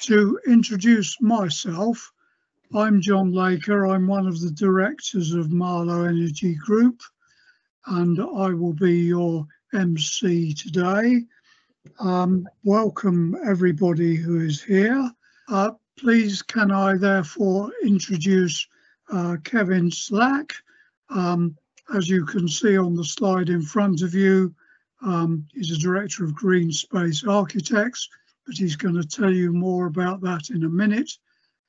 to introduce myself, I'm John Laker. I'm one of the directors of Marlow Energy Group, and I will be your MC today. Um, welcome everybody who is here. Uh, please can I therefore introduce uh, Kevin Slack. Um, as you can see on the slide in front of you, um, he's a director of Greenspace Architects, but he's going to tell you more about that in a minute.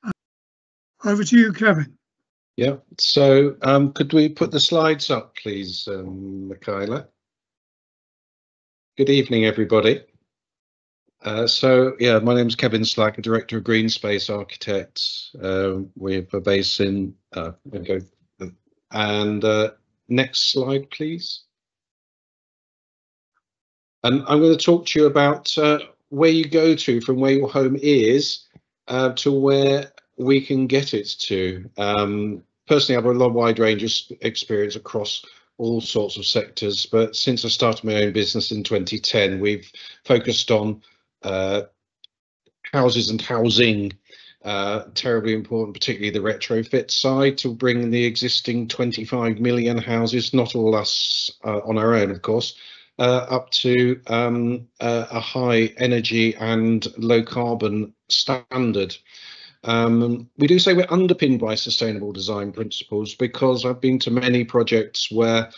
Uh, over to you, Kevin. Yeah, so um, could we put the slides up, please, um, Michaela? Good evening, everybody. Uh, so, yeah, my name is Kevin Slack, Director of Greenspace Architects. Uh, we have a base in, uh, okay, and uh, next slide, please. And I'm going to talk to you about uh, where you go to from where your home is uh, to where we can get it to. Um, personally, I have a long wide range of experience across all sorts of sectors, but since I started my own business in 2010, we've focused on uh, houses and housing uh, terribly important, particularly the retrofit side, to bring the existing 25 million houses, not all us uh, on our own, of course, uh, up to um, a high energy and low carbon standard. Um, we do say we're underpinned by sustainable design principles because I've been to many projects where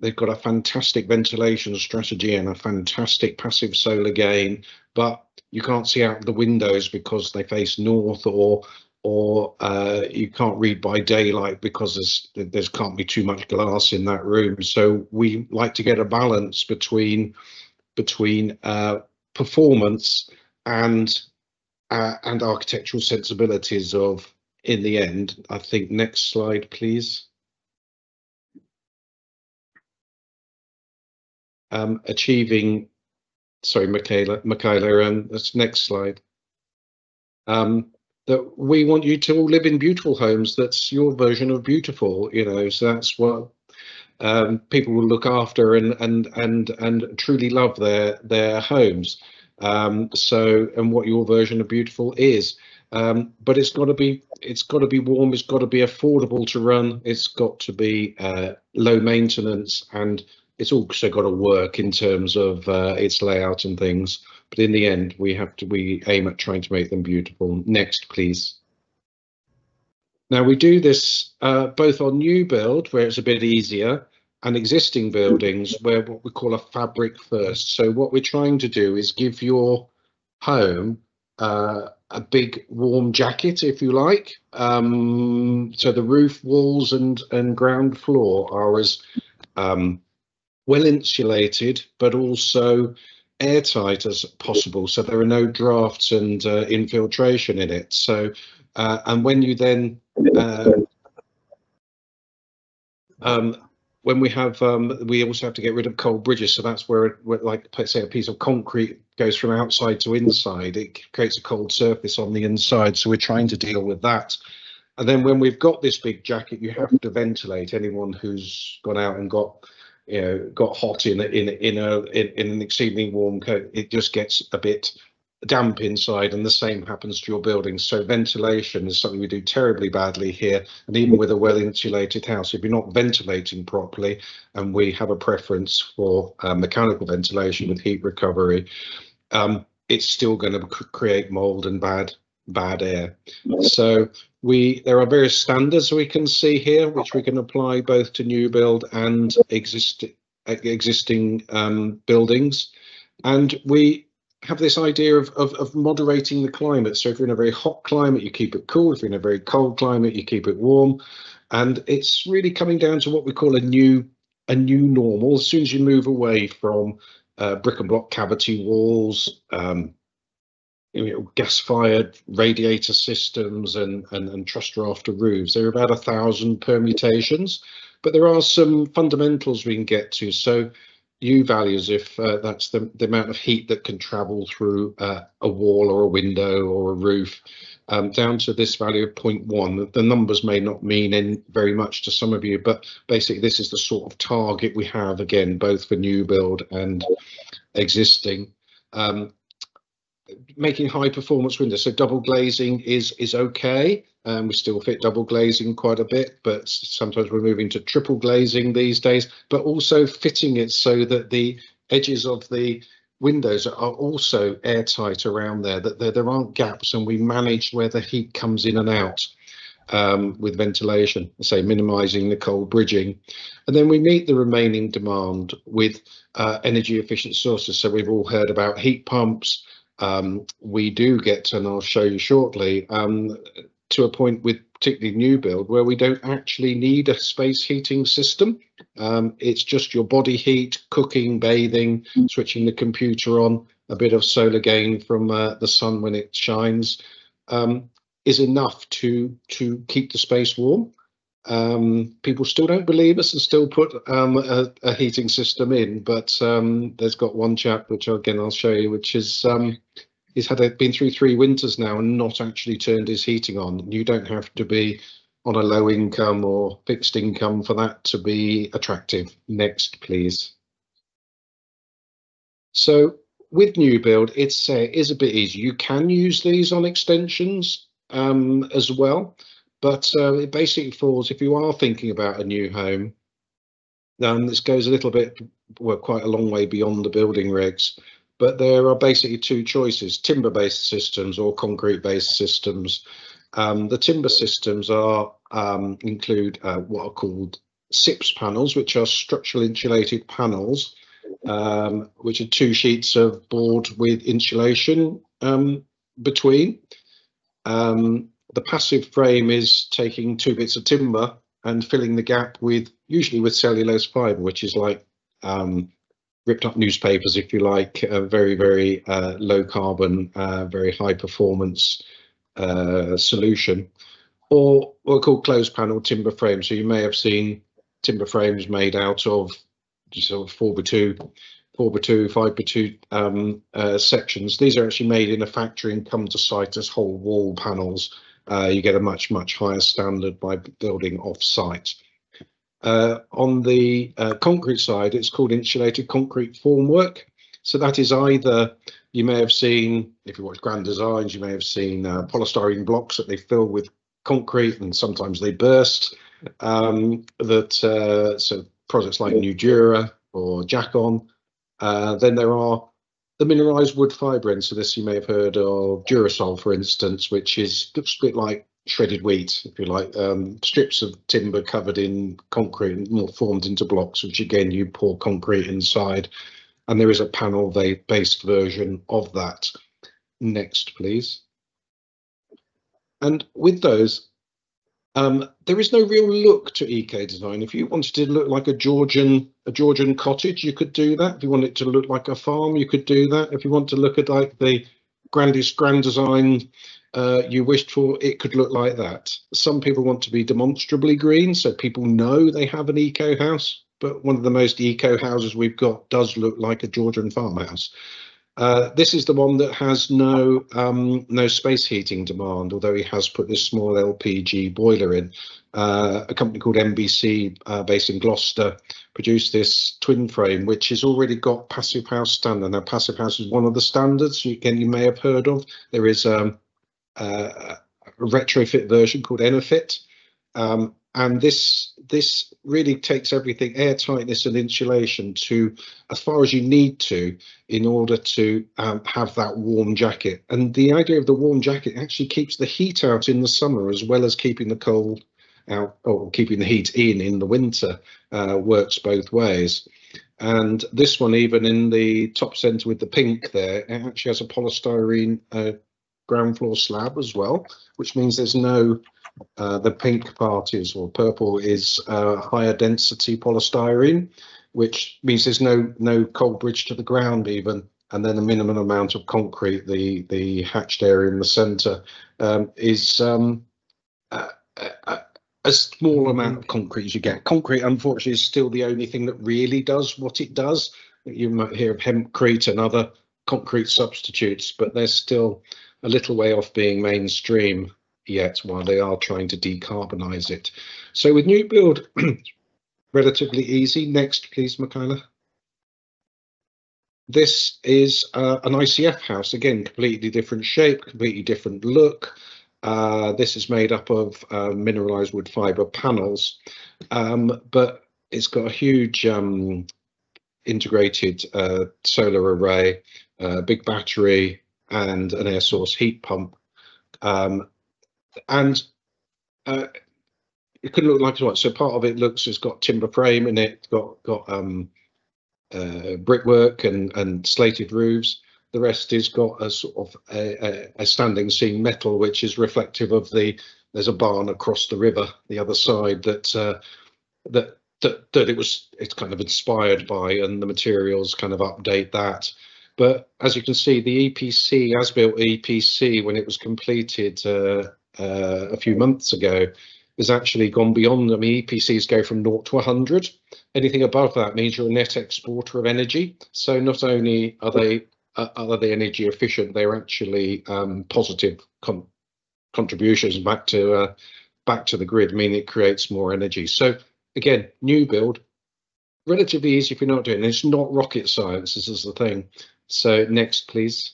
they've got a fantastic ventilation strategy and a fantastic passive solar gain, but you can't see out the windows because they face north or or uh, you can't read by daylight because there's there's can't be too much glass in that room. So we like to get a balance between between uh, performance and uh, and architectural sensibilities of in the end. I think next slide, please. Um, achieving, sorry, Michaela, Michaela, um, that's next slide. Um, that we want you to all live in beautiful homes. That's your version of beautiful, you know. So that's what um, people will look after and and and and truly love their their homes. Um, so and what your version of beautiful is. Um, but it's got to be it's got to be warm. It's got to be affordable to run. It's got to be uh, low maintenance, and it's also got to work in terms of uh, its layout and things. But in the end, we have to we aim at trying to make them beautiful. Next, please. Now we do this uh, both on new build, where it's a bit easier, and existing buildings, where what we call a fabric first. So what we're trying to do is give your home uh, a big warm jacket, if you like. Um, so the roof, walls, and and ground floor are as um, well insulated, but also airtight as possible. So there are no drafts and uh, infiltration in it. So uh, and when you then uh, um, when we have um, we also have to get rid of cold bridges. So that's where, where like let's say a piece of concrete goes from outside to inside. It creates a cold surface on the inside. So we're trying to deal with that. And then when we've got this big jacket you have to ventilate anyone who's gone out and got you know got hot in in in a in, in an exceedingly warm coat, it just gets a bit damp inside and the same happens to your buildings so ventilation is something we do terribly badly here and even with a well insulated house if you're not ventilating properly and we have a preference for uh, mechanical ventilation with heat recovery um, it's still going to create mold and bad bad air. So we there are various standards we can see here which we can apply both to new build and existing existing um, buildings. And we have this idea of, of, of moderating the climate. So if you're in a very hot climate you keep it cool. If you're in a very cold climate you keep it warm. And it's really coming down to what we call a new a new normal. As soon as you move away from uh, brick and block cavity walls um, you know, gas-fired radiator systems and, and, and truss rafter roofs. There are about a thousand permutations, but there are some fundamentals we can get to. So U values, if uh, that's the, the amount of heat that can travel through uh, a wall or a window or a roof, um, down to this value of 0.1. The numbers may not mean in very much to some of you, but basically this is the sort of target we have, again, both for new build and existing. Um, making high performance windows. So double glazing is is okay. Um, we still fit double glazing quite a bit, but sometimes we're moving to triple glazing these days. But also fitting it so that the edges of the windows are also airtight around there. That there, there aren't gaps, and we manage where the heat comes in and out um, with ventilation, say minimising the cold bridging. And then we meet the remaining demand with uh, energy efficient sources. So we've all heard about heat pumps. Um, we do get, and I'll show you shortly, um, to a point with particularly new build where we don't actually need a space heating system. Um, it's just your body heat, cooking, bathing, switching the computer on, a bit of solar gain from uh, the sun when it shines. Um, is enough to to keep the space warm. Um, people still don't believe us and still put um, a, a, heating system in, but um, there's got one chap, which again I'll show you, which is um, he's had a, been through three winters now and not actually turned his heating on. You don't have to be on a low income or fixed income for that to be attractive. Next, please. So with new build, it's uh, is a bit easy. You can use these on extensions um, as well. But uh, it basically falls if you are thinking about a new home. Um, this goes a little bit, well, quite a long way beyond the building regs. But there are basically two choices: timber-based systems or concrete-based systems. Um, the timber systems are um, include uh, what are called SIPS panels, which are structural insulated panels, um, which are two sheets of board with insulation um, between. Um, the passive frame is taking two bits of timber and filling the gap with usually with cellulose fibre, which is like um, ripped up newspapers, if you like, a very, very uh, low carbon, uh, very high performance uh, solution, or what are called closed panel timber frames. So you may have seen timber frames made out of sort of four by two four by two, five by two um, uh, sections. These are actually made in a factory and come to site as whole wall panels. Uh, you get a much, much higher standard by building off site. Uh, on the uh, concrete side, it's called insulated concrete formwork. So that is either, you may have seen, if you watch Grand Designs, you may have seen uh, polystyrene blocks that they fill with concrete and sometimes they burst. Um, that uh, So projects like Nudura or Jackon uh, then there are the mineralized wood fibre in. So this you may have heard of Durisol, for instance, which is a bit like shredded wheat, if you like, um, strips of timber covered in concrete and more formed into blocks, which again you pour concrete inside. And there is a panel based version of that. Next, please. And with those, um, there is no real look to eco design. If you wanted to look like a Georgian a Georgian cottage, you could do that. If you want it to look like a farm, you could do that. If you want to look at like the grandest grand design uh, you wished for, it could look like that. Some people want to be demonstrably green, so people know they have an eco house. But one of the most eco houses we've got does look like a Georgian farmhouse. Uh, this is the one that has no um, no space heating demand, although he has put this small LPG boiler in. Uh, a company called MBC, uh, based in Gloucester, produced this twin frame, which has already got passive house standard. Now, passive house is one of the standards. You, again, you may have heard of. There is um, a retrofit version called EnerPHit, um, and this this really takes everything airtightness and insulation to as far as you need to in order to um, have that warm jacket. And the idea of the warm jacket actually keeps the heat out in the summer as well as keeping the cold out or keeping the heat in in the winter uh, works both ways. And this one even in the top center with the pink there it actually has a polystyrene uh, ground floor slab as well which means there's no uh, the pink part is, or purple is uh, higher density polystyrene, which means there's no no cold bridge to the ground even, and then the minimum amount of concrete, the the hatched area in the centre, um, is um, a, a, a, small amount of concrete as you get. Concrete, unfortunately, is still the only thing that really does what it does. You might hear of hempcrete and other concrete substitutes, but they're still a little way off being mainstream yet while they are trying to decarbonize it. So with new build, relatively easy. Next, please, Michaela. this is uh, an ICF house, again, completely different shape, completely different look. Uh, this is made up of uh, mineralized wood fiber panels, um, but it's got a huge um, integrated uh, solar array, uh, big battery, and an air source heat pump. Um, and uh, it could look like what? So part of it looks it's got timber frame in it, got got um, uh, brickwork and and slated roofs. The rest is got a sort of a, a, a, standing seam metal, which is reflective of the. There's a barn across the river, the other side that uh, that that that it was it's kind of inspired by, and the materials kind of update that. But as you can see, the EPC, as built EPC, when it was completed uh, uh, a few months ago, has actually gone beyond. I mean, EPCs go from 0 to 100. Anything above that means you're a net exporter of energy. So not only are they uh, are they energy efficient, they're actually um, positive con contributions back to uh, back to the grid, meaning it creates more energy. So again, new build, relatively easy if you're not doing it. It's not rocket science. This is the thing. So next, please.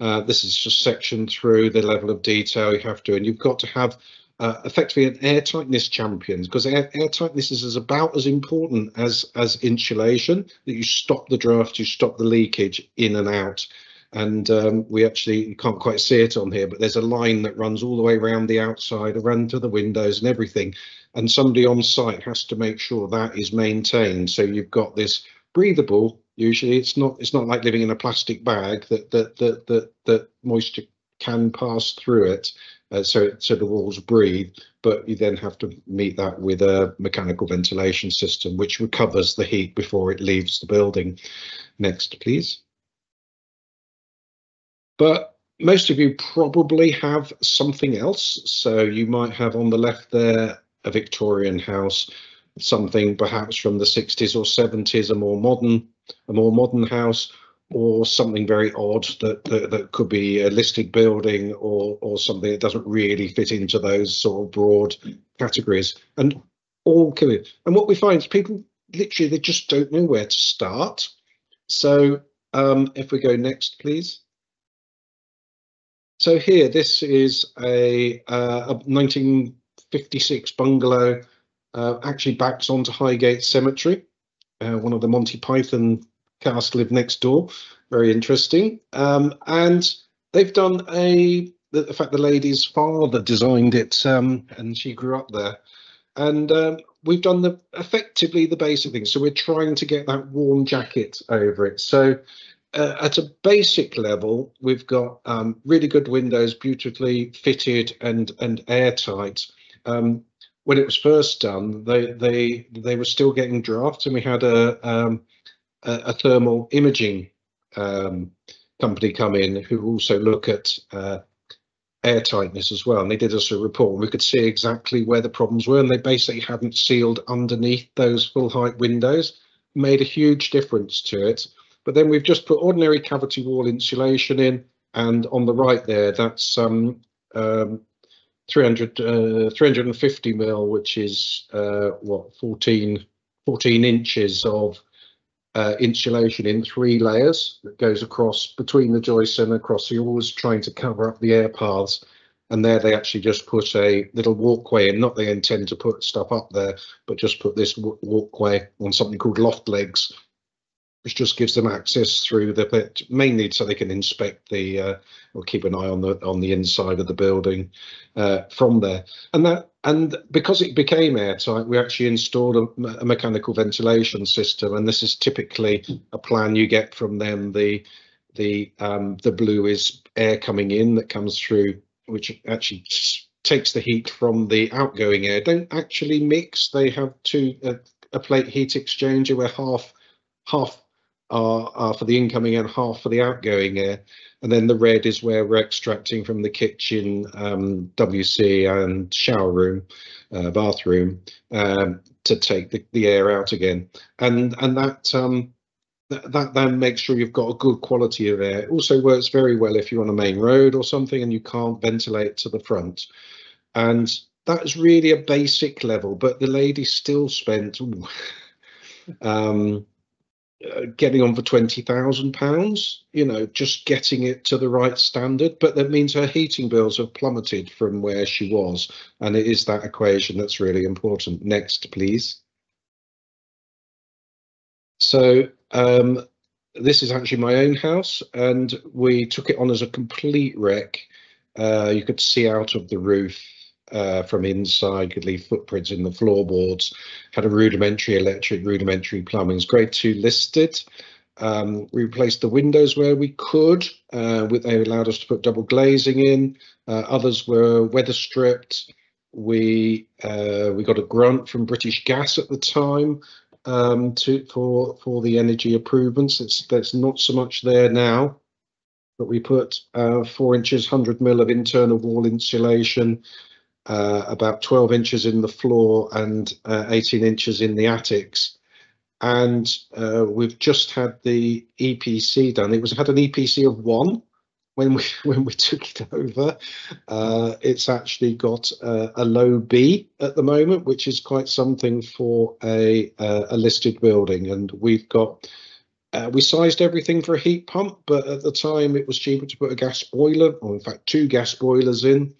Uh, this is just section through the level of detail you have to, and you've got to have uh, effectively an airtightness champion because air, airtightness is, is about as important as as insulation that you stop the draft, you stop the leakage in and out. And um, we actually you can't quite see it on here, but there's a line that runs all the way around the outside, around to the windows and everything. And somebody on site has to make sure that is maintained. So you've got this breathable usually. It's not it's not like living in a plastic bag that that that that, that moisture can pass through it uh, so so the walls breathe but you then have to meet that with a mechanical ventilation system which recovers the heat before it leaves the building. Next please. But most of you probably have something else. So you might have on the left there a victorian house something perhaps from the 60s or 70s, a more modern, a more modern house, or something very odd that, that, that could be a listed building or or something that doesn't really fit into those sort of broad categories. And all it. And what we find is people literally they just don't know where to start. So um, if we go next, please. So here, this is a, uh, a 1956 bungalow uh, actually backs onto Highgate Cemetery. Uh, one of the Monty Python cast live next door. Very interesting. Um, and they've done a the, the, fact the lady's father designed it um, and she grew up there. And um, we've done the effectively the basic thing. So we're trying to get that warm jacket over it. So uh, at a basic level, we've got um, really good windows, beautifully fitted and and airtight. Um, when it was first done, they they they were still getting drafts, and we had a um, a, a, thermal imaging um, company come in who also look at uh, air tightness as well. And they did us a report, and we could see exactly where the problems were, and they basically hadn't sealed underneath those full height windows. Made a huge difference to it. But then we've just put ordinary cavity wall insulation in, and on the right there, that's um, um, 300, uh, 350 mil, which is uh, what 14, 14 inches of uh, insulation in three layers that goes across between the joists and across. You're always trying to cover up the air paths. And there they actually just put a little walkway and not they intend to put stuff up there, but just put this walkway on something called loft legs which just gives them access through the pit, mainly so they can inspect the uh, or keep an eye on the on the inside of the building uh, from there. And that and because it became airtight, we actually installed a, a, mechanical ventilation system, and this is typically a plan you get from them. The the um, the blue is air coming in that comes through, which actually takes the heat from the outgoing air. Don't actually mix. They have two uh, a plate heat exchanger where half half are, are for the incoming and half for the outgoing air. And then the red is where we're extracting from the kitchen, um, WC and shower room, uh, bathroom um, to take the, the air out again. And and that um, that, that then makes sure you've got a good quality of air. It also works very well if you're on a main road or something and you can't ventilate to the front. And that's really a basic level, but the lady still spent ooh, um, uh, getting on for twenty thousand pounds. You know, just getting it to the right standard. But that means her heating bills have plummeted from where she was, and it is that equation that's really important. Next, please. So um, this is actually my own house, and we took it on as a complete wreck. Uh, you could see out of the roof uh, from inside, could leave footprints in the floorboards, had a rudimentary electric, rudimentary plumbing. It's grade two listed. Um, we replaced the windows where we could. Uh, they allowed us to put double glazing in. Uh, others were weather stripped. We uh, we got a grant from British Gas at the time um, to for for the energy improvements. It's that's not so much there now, but we put uh, four inches, hundred mil of internal wall insulation, uh, about 12 inches in the floor and uh, 18 inches in the attics. And uh, we've just had the EPC done. It was had an EPC of one when we when we took it over. Uh, it's actually got a low B at the moment, which is quite something for a uh, a listed building. And we've got uh, we sized everything for a heat pump, but at the time it was cheaper to put a gas boiler, or in fact two gas boilers in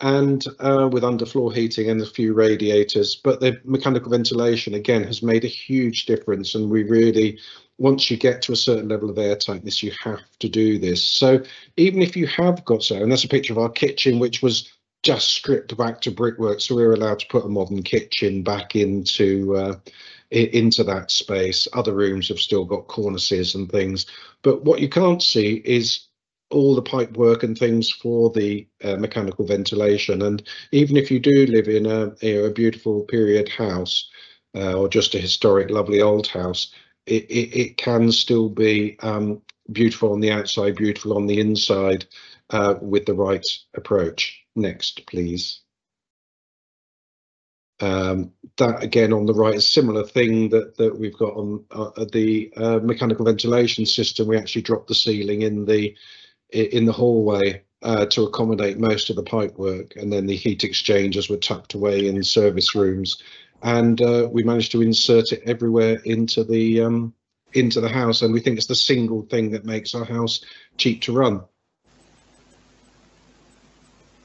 and uh, with underfloor heating and a few radiators. But the mechanical ventilation, again, has made a huge difference. And we really, once you get to a certain level of air tightness, you have to do this. So even if you have got so, and that's a picture of our kitchen, which was just stripped back to brickwork. So we were allowed to put a modern kitchen back into uh, into that space. Other rooms have still got cornices and things. But what you can't see is all the pipe work and things for the uh, mechanical ventilation. And even if you do live in a, a beautiful period house uh, or just a historic, lovely old house, it, it, it can still be um, beautiful on the outside, beautiful on the inside uh, with the right approach. Next, please. Um, that again on the right is similar thing that that we've got on uh, the uh, mechanical ventilation system. We actually dropped the ceiling in the in the hallway uh, to accommodate most of the pipe work, and then the heat exchangers were tucked away in service rooms, and uh, we managed to insert it everywhere into the um, into the house, and we think it's the single thing that makes our house cheap to run.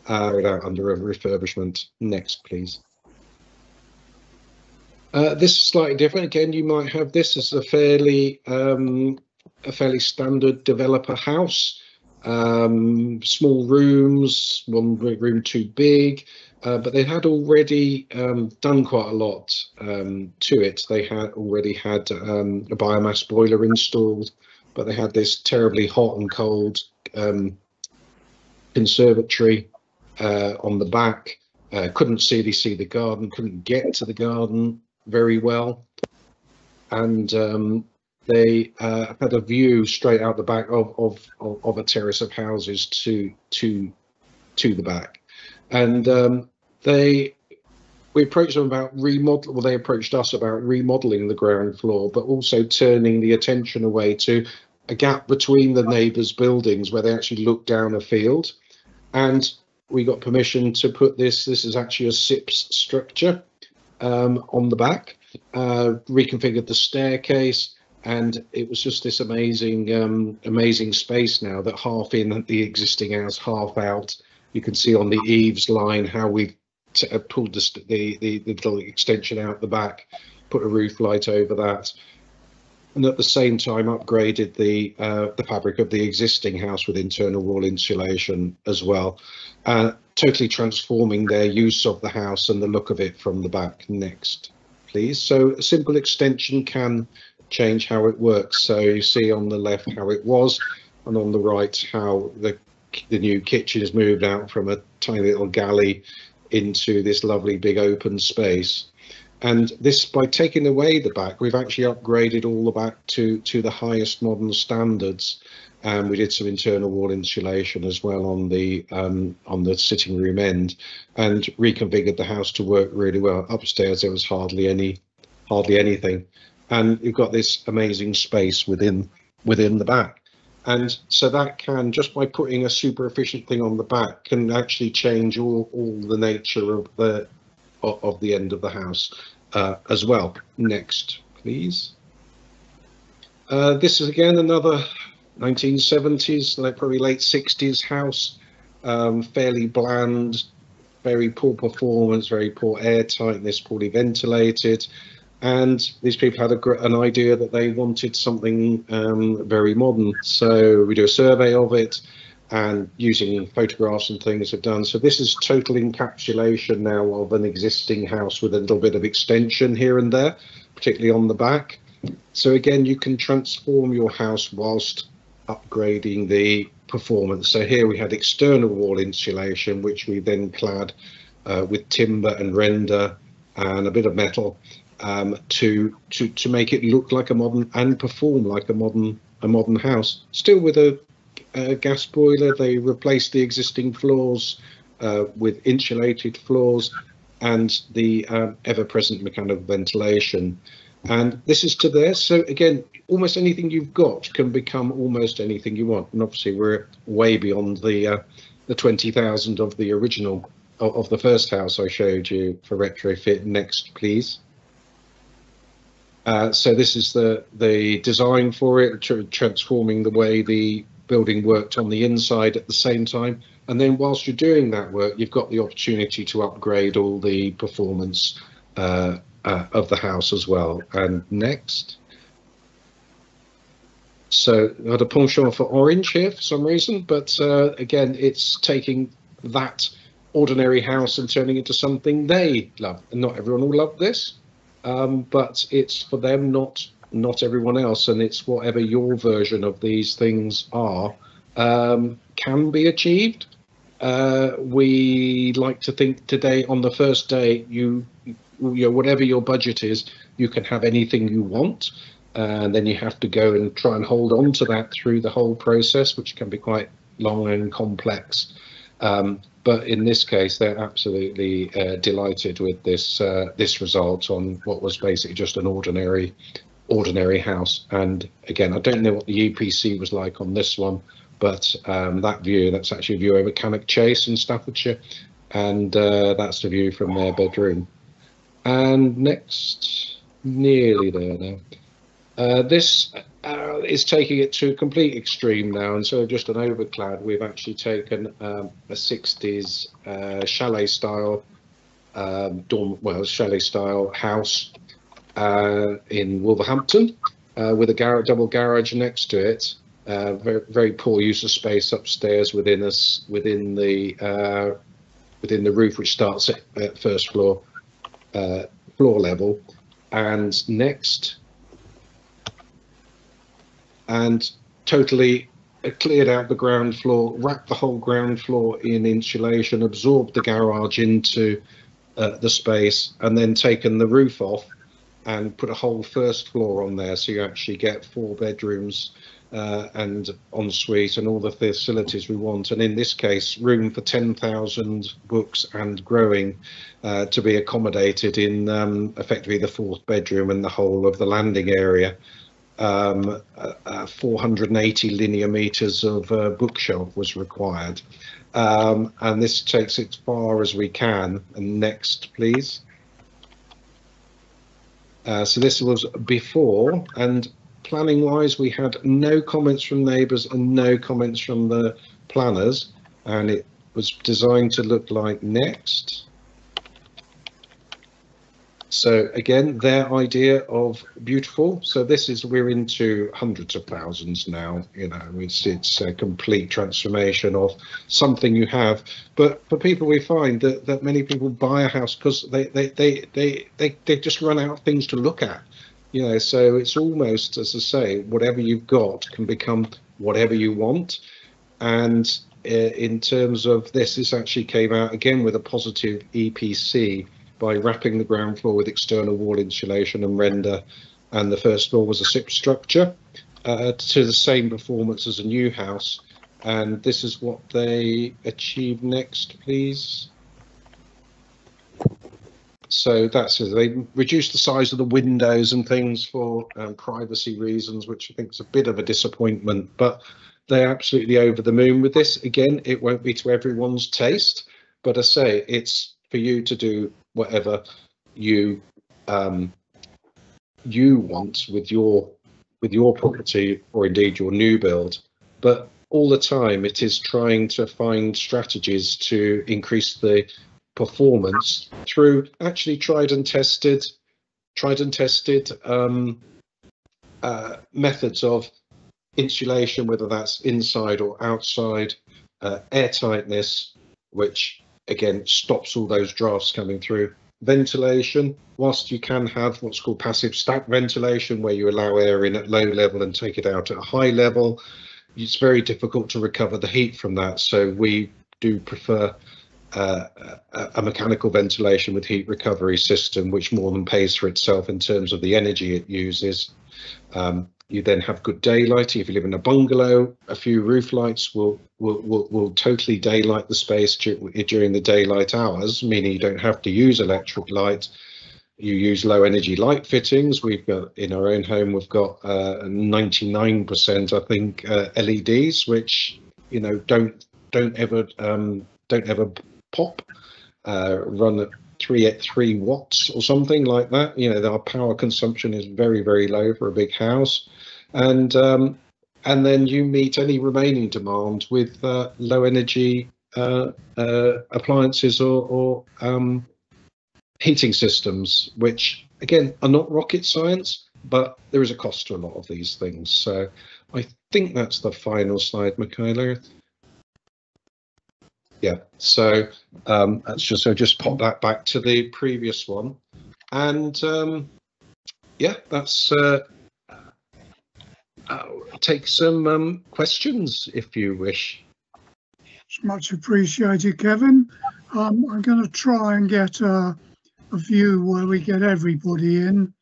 Uh, under a refurbishment. Next, please. Uh, this is slightly different. Again, you might have this as a fairly um, a fairly standard developer house um, small rooms, one room too big, uh, but they had already um, done quite a lot um, to it. They had already had um, a biomass boiler installed, but they had this terribly hot and cold um, conservatory uh, on the back. Uh, couldn't really see the garden, couldn't get to the garden very well. And um, they uh, had a view straight out the back of, of, of, a terrace of houses to to to the back, and um, they we approached them about remodel. Well, they approached us about remodeling the ground floor, but also turning the attention away to a gap between the neighbours' buildings where they actually look down a field, and we got permission to put this. This is actually a SIPS structure um, on the back. Uh, reconfigured the staircase and it was just this amazing um, amazing space now that half in the existing house half out. You can see on the eaves line how we've uh, pulled the, the, the the little extension out the back put a roof light over that. And at the same time upgraded the uh, the fabric of the existing house with internal wall insulation as well. Uh, totally transforming their use of the house and the look of it from the back next please. So a simple extension can change how it works. So you see on the left how it was, and on the right how the the new kitchen is moved out from a tiny little galley into this lovely big open space. And this, by taking away the back, we've actually upgraded all the back to to the highest modern standards. And we did some internal wall insulation as well on the um, on the sitting room end, and reconfigured the house to work really well. Upstairs there was hardly any hardly anything and you've got this amazing space within within the back. And so that can just by putting a super efficient thing on the back can actually change all, all the nature of the of, the end of the house uh, as well. Next please. Uh, this is again another 1970s, like probably late 60s house, um, fairly bland, very poor performance, very poor air tightness, poorly ventilated. And these people had a, an idea that they wanted something um, very modern. So we do a survey of it and using photographs and things have done. So this is total encapsulation now of an existing house with a little bit of extension here and there, particularly on the back. So again, you can transform your house whilst upgrading the performance. So here we had external wall insulation, which we then clad uh, with timber and render and a bit of metal um, to to to make it look like a modern and perform like a modern a modern house. Still with a, a gas boiler, they replaced the existing floors uh, with insulated floors and the um, ever-present mechanical ventilation. And this is to there. So again, almost anything you've got can become almost anything you want. And obviously, we're way beyond the uh, the twenty thousand of the original of, of the first house I showed you for retrofit. Next, please. Uh, so this is the the design for it, tr transforming the way the building worked on the inside at the same time. And then whilst you're doing that work, you've got the opportunity to upgrade all the performance uh, uh, of the house as well. And next. So I had a penchant for orange here for some reason, but uh, again, it's taking that ordinary house and turning it into something they love. And not everyone will love this, um, but it's for them, not not everyone else, and it's whatever your version of these things are um, can be achieved. Uh, we like to think today on the first day, you, you know, whatever your budget is, you can have anything you want, and then you have to go and try and hold on to that through the whole process, which can be quite long and complex. Um, but in this case, they're absolutely uh, delighted with this uh, this result on what was basically just an ordinary ordinary house. And again, I don't know what the EPC was like on this one, but um, that view, that's actually a view over Cannock Chase in Staffordshire, and uh, that's the view from their bedroom. And next, nearly there now. Uh, this uh, is taking it to a complete extreme now. Instead of just an overclad, we've actually taken um, a 60s uh, chalet style um, dorm, well, chalet style house uh, in Wolverhampton uh, with a gar double garage next to it. Uh, very, very poor use of space upstairs within us within the uh, within the roof, which starts at, at first floor floor level. And next, and totally cleared out the ground floor, wrapped the whole ground floor in insulation, absorbed the garage into uh, the space, and then taken the roof off and put a whole first floor on there. So you actually get four bedrooms uh, and ensuite and all the facilities we want. And in this case, room for 10,000 books and growing uh, to be accommodated in um, effectively the fourth bedroom and the whole of the landing area um, uh, 480 linear meters of uh, bookshelf was required. Um, and this takes it as far as we can. And next, please. Uh, so this was before, and planning wise, we had no comments from neighbours and no comments from the planners, and it was designed to look like next. So again, their idea of beautiful. So this is we're into hundreds of thousands now. You know, it's it's a complete transformation of something you have. But for people, we find that that many people buy a house because they they they they they they just run out of things to look at. You know, so it's almost as I say, whatever you've got can become whatever you want. And uh, in terms of this, this actually came out again with a positive EPC by wrapping the ground floor with external wall insulation and render. And the first floor was a SIP structure uh, to the same performance as a new house. And this is what they achieved next, please. So that's it. They reduced the size of the windows and things for um, privacy reasons, which I think is a bit of a disappointment, but they're absolutely over the moon with this. Again, it won't be to everyone's taste, but I say it's for you to do whatever you um, you want with your with your property or indeed your new build. But all the time, it is trying to find strategies to increase the performance through actually tried and tested, tried and tested um, uh, methods of insulation, whether that's inside or outside, uh, air tightness, which again stops all those drafts coming through. Ventilation, whilst you can have what's called passive stack ventilation, where you allow air in at low level and take it out at a high level, it's very difficult to recover the heat from that. So we do prefer uh, a, mechanical ventilation with heat recovery system, which more than pays for itself in terms of the energy it uses. Um, you then have good daylight. If you live in a bungalow, a few roof lights will will will, will totally daylight the space during the daylight hours, meaning you don't have to use electric light. You use low energy light fittings. We've got in our own home, we've got 99%, uh, I think, uh, LEDs, which you know don't don't ever um, don't ever pop. Uh, run at three at three watts or something like that. You know, our power consumption is very very low for a big house and um, and then you meet any remaining demand with uh, low energy uh, uh, appliances or, or um, heating systems, which again are not rocket science, but there is a cost to a lot of these things. So I think that's the final slide, Michaela. Yeah, so um, that's just so just pop that back to the previous one, and um, yeah, that's uh, uh, take some um, questions if you wish. It's much appreciated, Kevin. Um, I'm going to try and get a, a view where we get everybody in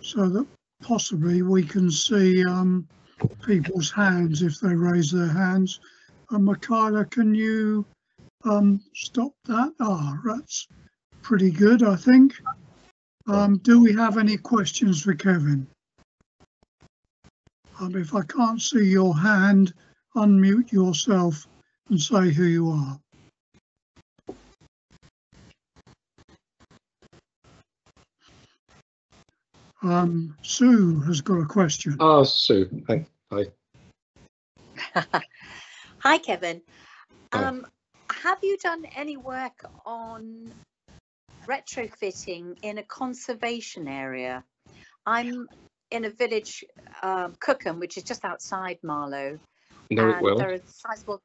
so that possibly we can see um, people's hands if they raise their hands. Uh, Michaela, can you um, stop that? Ah, that's pretty good, I think. Um, do we have any questions for Kevin? Um, if I can't see your hand, unmute yourself and say who you are. Um, Sue has got a question. Ah, Sue. Hi. Hi. Hi, Kevin. Um, have you done any work on retrofitting in a conservation area? I'm in a village, um, Cookham, which is just outside Marlow. Know it well. There are sizable,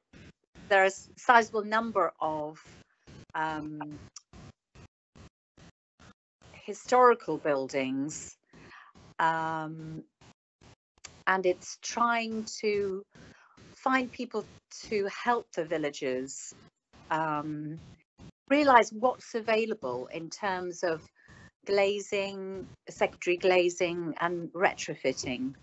there are a sizable number of um, historical buildings, um, and it's trying to find people to help the villagers um, realize what's available in terms of glazing, secondary glazing, and retrofitting.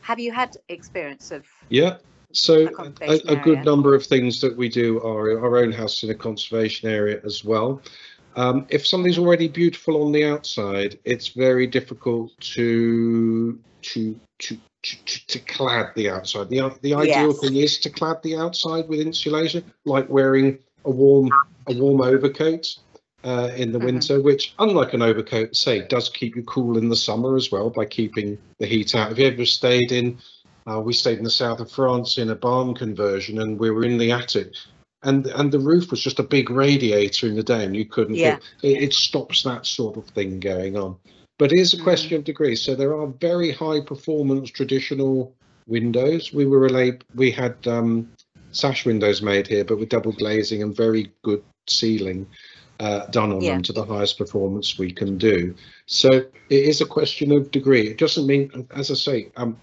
Have you had experience of? Yeah, so a, a, good number of things that we do are our own house in a conservation area as well. Um, if something's already beautiful on the outside, it's very difficult to to to to, to clad the outside. The the ideal yes. thing is to clad the outside with insulation, like wearing a warm a warm overcoat uh, in the mm-hmm. winter, which, unlike an overcoat, say, does keep you cool in the summer as well by keeping the heat out. Have you ever stayed in? Uh, we stayed in the south of France in a barn conversion, and we were in the attic, and and the roof was just a big radiator in the day, and you couldn't. Yeah. It, it stops that sort of thing going on. But it is a mm-hmm. question of degrees. So there are very high performance traditional windows. We were we had um, sash windows made here, but with double glazing and very good sealing uh, done on yeah. them to the highest performance we can do. So it is a question of degree. It doesn't mean, as I say, um,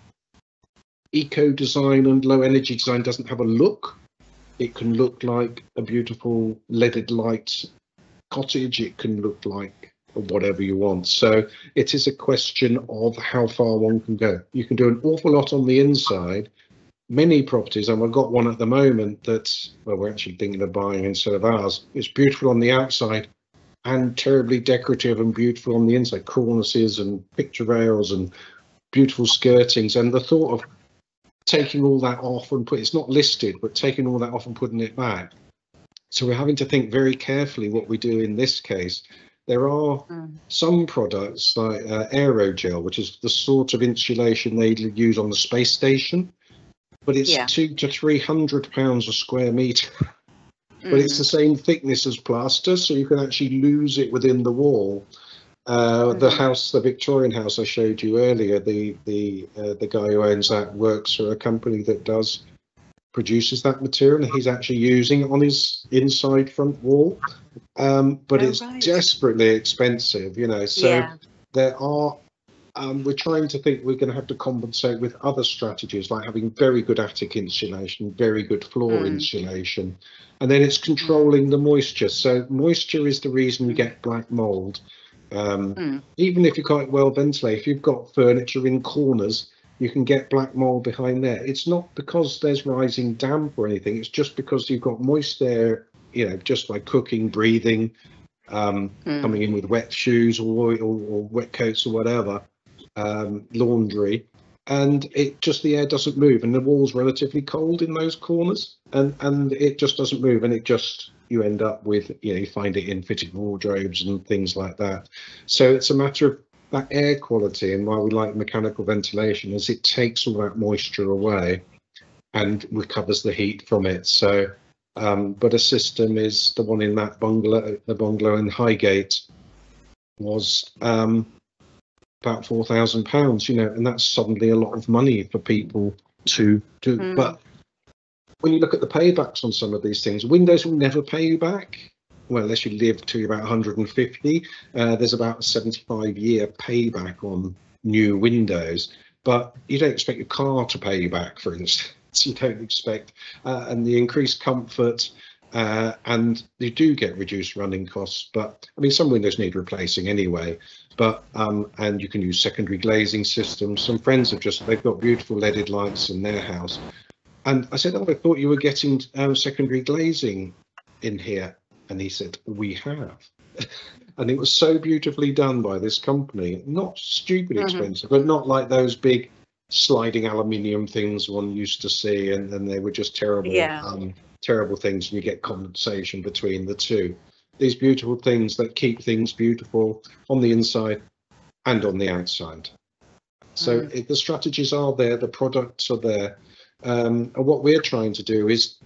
eco design and low energy design doesn't have a look. It can look like a beautiful leaded light cottage. It can look like whatever you want. So it is a question of how far one can go. You can do an awful lot on the inside many properties, and we've got one at the moment that well, we're actually thinking of buying instead of ours. It's beautiful on the outside and terribly decorative and beautiful on the inside, cornices and picture rails and beautiful skirtings. And the thought of taking all that off and put it's not listed, but taking all that off and putting it back. So we're having to think very carefully what we do in this case. There are Mm. some products like uh, aerogel, which is the sort of insulation they use on the space station, but it's Yeah. two to three hundred pounds a square meter. but it's Mm. the same thickness as plaster, so you can actually lose it within the wall. Uh, the Mhm. house, the Victorian house I showed you earlier, the the uh, the guy who owns that works for a company that does produces that material, and he's actually using it on his inside front wall. Um, but Oh, it's right. desperately expensive, you know. So yeah. there are um, we're trying to think we're going to have to compensate with other strategies like having very good attic insulation very good floor Mm. insulation and then it's controlling the moisture so moisture is the reason you get black mold um, Mm. even if you're quite well ventilated, if you've got furniture in corners you can get black mold behind there it's not because there's rising damp or anything it's just because you've got moist air you know just by cooking breathing um, Mm. coming in with wet shoes or, or, or wet coats or whatever, um, laundry, and it just the air doesn't move, and the wall's relatively cold in those corners, and and it just doesn't move, and it just you end up with you know you find it in fitted wardrobes and things like that. So it's a matter of that air quality, and why we like mechanical ventilation is it takes all that moisture away, and recovers the heat from it. So um, but a system is the one in that bungalow, the bungalow in Highgate was um, about four thousand pounds, you know, and that's suddenly a lot of money for people to do. Mm. But when you look at the paybacks on some of these things, Windows will never pay you back. Well, unless you live to about 150, uh, there's about a 75 year payback on new Windows, but you don't expect your car to pay you back, for instance. You don't expect, uh, and the increased comfort, uh, and you do get reduced running costs. But I mean, some windows need replacing anyway. But um, and you can use secondary glazing systems. Some friends have just they've got beautiful leaded lights in their house, and I said, "Oh, I thought you were getting um, secondary glazing in here," and he said, "We have." and it was so beautifully done by this company. Not stupid Mhm. expensive, but not like those big sliding aluminium things one used to see, and then they were just terrible, Yeah. um, terrible things, and you get condensation between the two. These beautiful things that keep things beautiful on the inside and on the outside. So Mm. it, the strategies are there, the products are there, um, and what we're trying to do is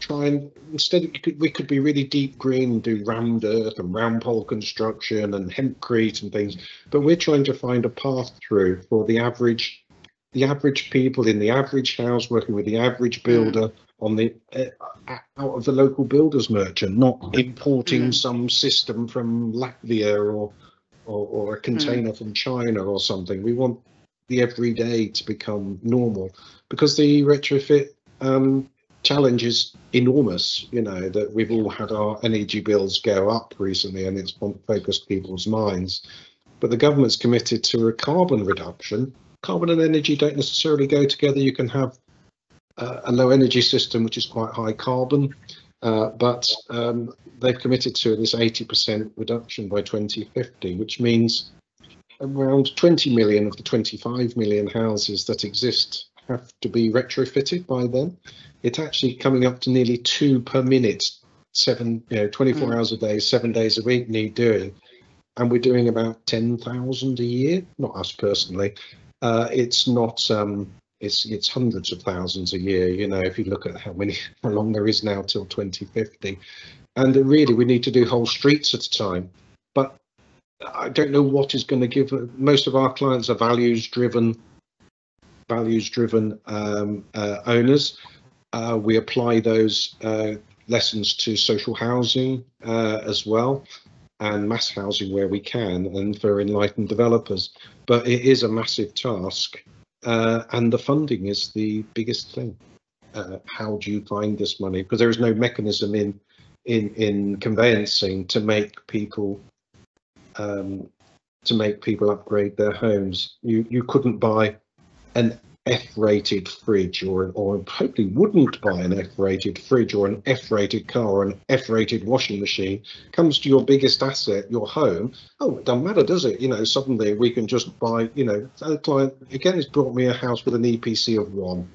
try and instead we could, we could be really deep green and do rammed earth and round pole construction and hempcrete and things but we're trying to find a path through for the average the average people in the average house working with the average builder on the uh, out of the local builders merchant not importing Mm. some system from latvia or or, or a container from china or something we want the everyday to become normal because the retrofit um, challenge is enormous. You know that we've all had our energy bills go up recently, and it's focused people's minds. But the government's committed to a carbon reduction. Carbon and energy don't necessarily go together. You can have uh, a low energy system which is quite high carbon, uh, but um, they've committed to this 80% reduction by 2050, which means around 20 million of the 25 million houses that exist have to be retrofitted by then. It's actually coming up to nearly two per minute, seven, you know, 24 Mm. hours a day, seven days a week need doing. And we're doing about 10,000 a year, not us personally. Uh, it's not, um, it's, it's hundreds of thousands a year, you know, if you look at how many, how long there is now till 2050. And really, we need to do whole streets at a time. But I don't know what is going to give. Most of our clients are values driven, values driven um, uh, owners. Uh, we apply those uh, lessons to social housing uh, as well and mass housing where we can and for enlightened developers. But it is a massive task uh, and the funding is the biggest thing. Uh, how do you find this money? Because there is no mechanism in in in conveyancing to make people um, to make people upgrade their homes. You you couldn't buy an F-rated fridge or or hopefully wouldn't buy an F-rated fridge or an F-rated car or an F-rated washing machine. Comes to your biggest asset, your home. Oh, it doesn't matter, does it? You know, suddenly we can just buy. You know, a client again has brought me a house with an EPC of one.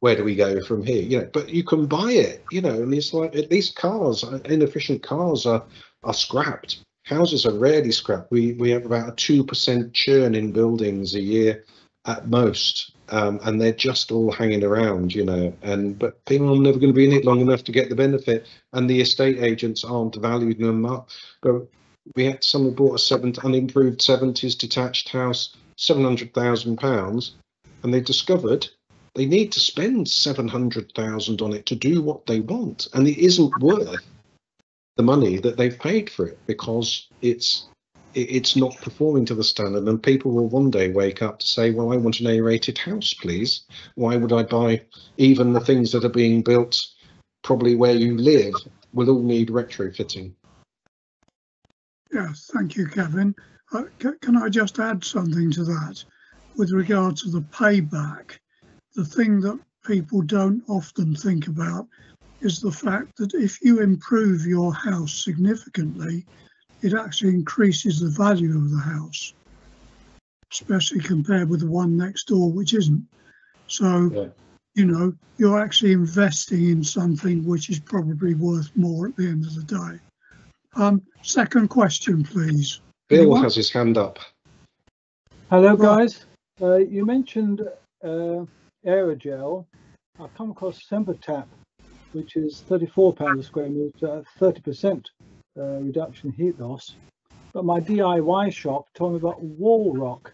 Where do we go from here? You know, but you can buy it. You know, and it's like at least cars, uh, inefficient cars are are scrapped houses are rarely scrapped. We we have about a two percent churn in buildings a year at most, um, and they're just all hanging around, you know. And but people are never going to be in it long enough to get the benefit, and the estate agents aren't valuing them up. But we had someone bought a seven unimproved seventies detached house, seven hundred thousand pounds, and they discovered they need to spend 700,000 on it to do what they want and it isn't worth the money that they've paid for it because it's it's not performing to the standard and people will one day wake up to say well i want an a-rated house please why would i buy even the things that are being built probably where you live will all need retrofitting Yes, thank you, Kevin. Uh, ca- Can I just add something to that? With regard to the payback, the thing that people don't often think about is the fact that if you improve your house significantly, it actually increases the value of the house, especially compared with the one next door, which isn't. So, Yeah. you know, you're actually investing in something which is probably worth more at the end of the day. Um, second question, please. bill Anyone? has his hand up Hello, Right. guys. Uh, you mentioned uh, aerogel. I've come across Sempatap, which is £34 a square metre, 30% uh, reduction heat loss. But my DIY shop told me about wall rock.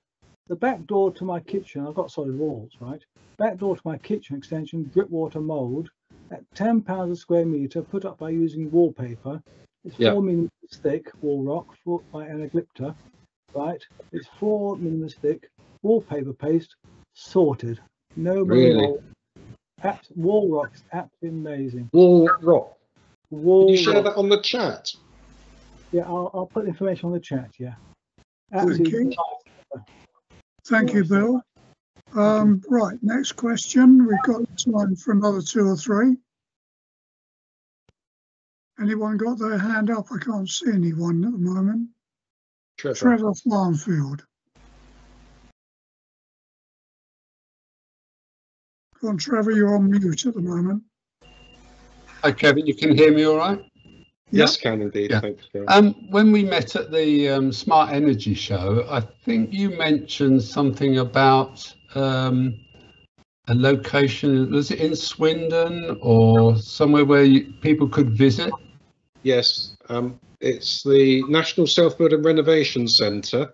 The back door to my kitchen, I've got solid walls, right? Back door to my kitchen extension, drip water mould, at £10 a square metre, put up by using wallpaper. It's Yeah. four millimeters thick, wall rock, bought by Anaglypta, right? It's four millimeters thick, wallpaper paste, sorted. No Really? mold. Abs- wall rock's absolutely amazing. wall rock Wall can you share rock. that on the chat Yeah, I'll, I'll put information on the chat. Yeah. Thank Absolutely. you. Thank you, Bill. Um, right, next question. We've got time for another two or three. Anyone got their hand up? I can't see anyone at the moment. Trevor. Trevor Farnfield. Go on, Trevor, you're on mute at the moment. Hi, Kevin. You can hear me all right? Yes can indeed Yeah. thank you Um, when we met at the um, Smart Energy Show, I think you mentioned something about um, a location. Was it in Swindon or somewhere where you, people could visit? Yes, um, it's the National Self Build and Renovation Centre.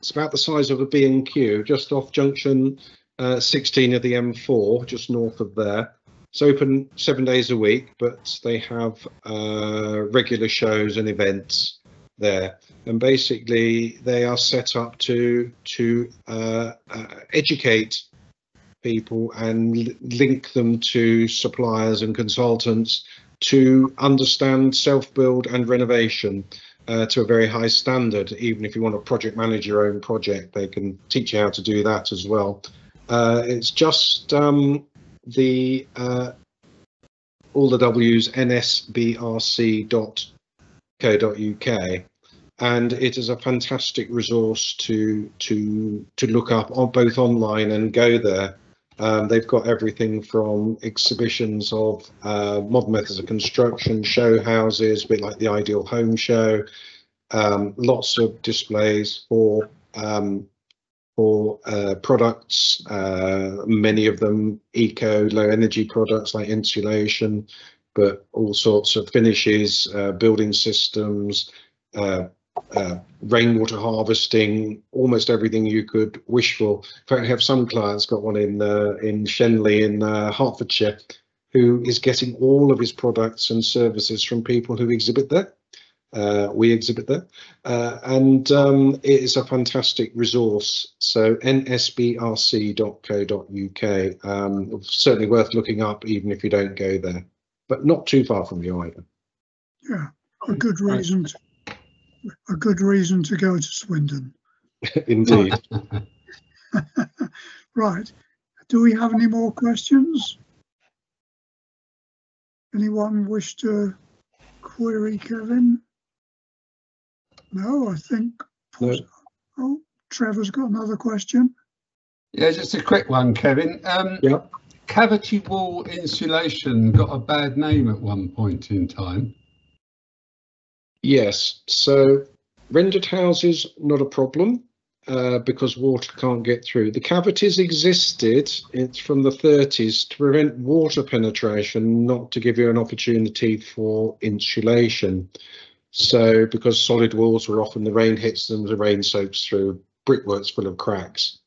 It's about the size of a B&Q, just off junction uh, 16 of the M4, just north of there. It's open seven days a week, but they have uh, regular shows and events there. And basically, they are set up to to uh, uh, educate people and link them to suppliers and consultants to understand self-build and renovation uh, to a very high standard. Even if you want to project manage your own project, they can teach you how to do that as well. Uh, it's just um, the uh, all the W's nsbrc.co.uk, and it is a fantastic resource to to to look up on both online and go there. Um, they've got everything from exhibitions of uh, modern methods of construction, show houses, a bit like the Ideal Home Show, um, lots of displays for um, for uh, products, uh, many of them eco, low energy products like insulation, but all sorts of finishes, uh, building systems, uh, uh, rainwater harvesting, almost everything you could wish for. In fact, I have some clients, got one in uh, in Shenley in Hertfordshire, who is getting all of his products and services from people who exhibit there. Uh, we exhibit there, uh, and um, it is a fantastic resource. So nsbrc.co.uk, um, certainly worth looking up, even if you don't go there, but not too far from you either. Yeah, a good reason, to, a good reason to go to Swindon. Indeed. Right, do we have any more questions? Anyone wish to query Kevin? No, I think. No. Oh, Trevor's got another question. Yeah, just a quick one, Kevin. Um, Yeah. Cavity wall insulation got a bad name at one point in time. Yes, so rendered houses, not a problem. Uh, because water can't get through. The cavities existed it's from the 30s to prevent water penetration, not to give you an opportunity for insulation. So, because solid walls were often the rain hits them, the rain soaks through, brickwork's full of cracks.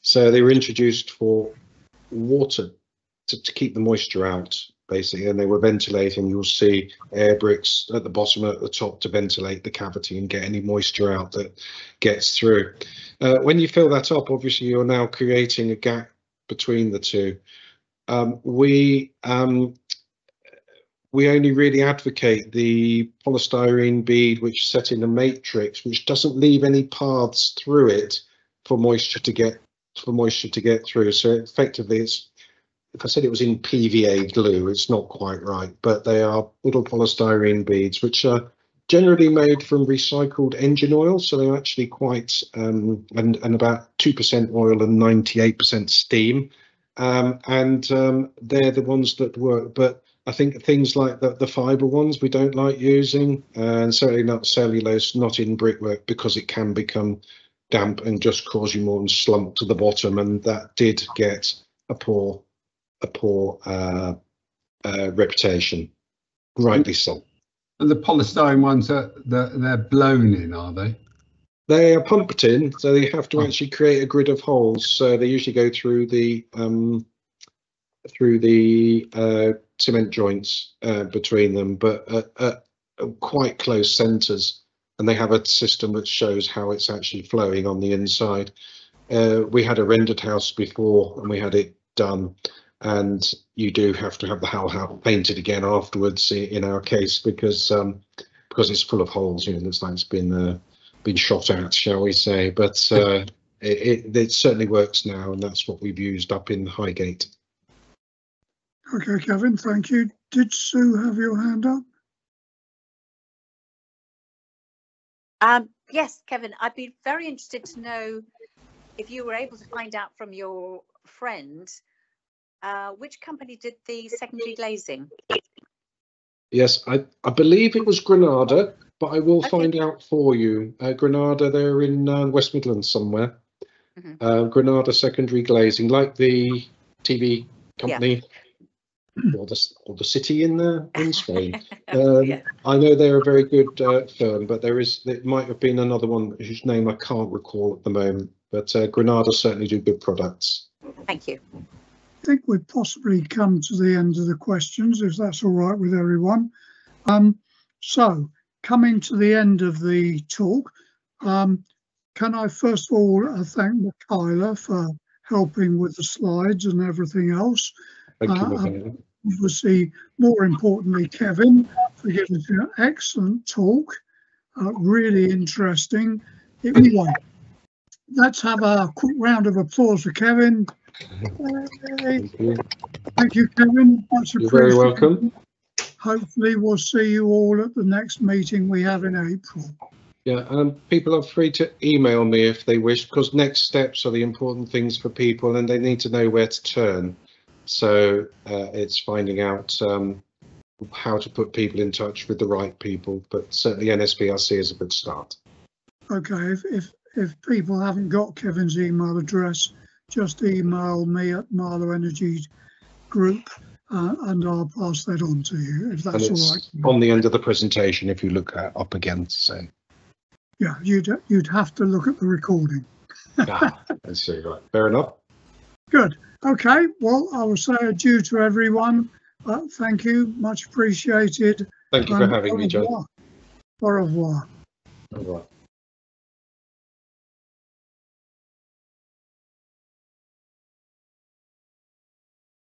So they were introduced for water to, to keep the moisture out basically, and they were ventilating. You'll see air bricks at the bottom at the top to ventilate the cavity and get any moisture out that gets through. Uh, when you fill that up, obviously you're now creating a gap between the two. Um, we um, we only really advocate the polystyrene bead, which is set in a matrix, which doesn't leave any paths through it for moisture to get for moisture to get through. So effectively, it's if I said it was in PVA glue, it's not quite right, but they are little polystyrene beads, which are generally made from recycled engine oil. So they're actually quite, um, and, and about 2% oil and 98% steam. Um, and um, they're the ones that work. But I think things like the, the fiber ones we don't like using, and certainly not cellulose, not in brickwork, because it can become damp and just cause you more than slump to the bottom. And that did get a poor a poor uh, uh, reputation, rightly so. And the polystyrene ones are they're, they're blown in, are they? They are pumped in, so they have to Oh. actually create a grid of holes. So they usually go through the um, through the uh, cement joints uh, between them, but at, at quite close centres. And they have a system that shows how it's actually flowing on the inside. Uh, we had a rendered house before, and we had it done, and you do have to have the whole house painted again afterwards. In our case, because um, because it's full of holes, you know, looks like it's been uh, been shot at, shall we say? But uh, it, it, it certainly works now, and that's what we've used up in Highgate. Okay, Kevin, thank you. Did Sue have your hand up? Um, yes, Kevin, I'd be very interested to know if you were able to find out from your friend uh, which company did the secondary glazing. Yes, I, I believe it was Granada, but I will Okay. find out for you. Uh, Granada, they're in uh, West Midlands somewhere. Mhm. Uh, Granada Secondary Glazing, like the TV company or the or the city in the in Spain. Um, yeah. I know they're a very good uh, firm, but there is there might have been another one whose name I can't recall at the moment. But uh, Granada certainly do good products. Thank you. I think we've possibly come to the end of the questions, if that's all right with everyone. Um, so, coming to the end of the talk, um, can I first of all uh, thank Michaela for helping with the slides and everything else. Thank you. Uh, Michaela. Obviously, more importantly, Kevin, for giving us an excellent talk, uh, really interesting. Anyway, let's have a quick round of applause for Kevin. Thank you. Thank you, Kevin. Much You're very welcome. Hopefully, we'll see you all at the next meeting we have in April. Yeah, um, people are free to email me if they wish, because next steps are the important things for people and they need to know where to turn. So uh, it's finding out um, how to put people in touch with the right people, but certainly NSBRC is a good start. Okay, if, if, if people haven't got Kevin's email address, just email me at Marlow Energy Group uh, and I'll pass that on to you, if that's all right. on the end of the presentation if you look at, up again. So, Yeah, you'd, you'd have to look at the recording. ah, I see, right. Fair enough. Good. Okay, well, I will say adieu to everyone. Uh, thank you, much appreciated. Thank you for having me, John. revoir. Au revoir. All right.